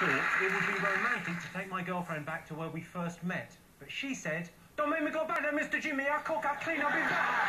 thought it would be romantic to take my girlfriend back to where we first met. But she said, Don't make me go back there, Mr. Jimmy. I cook, I clean, I'll be back.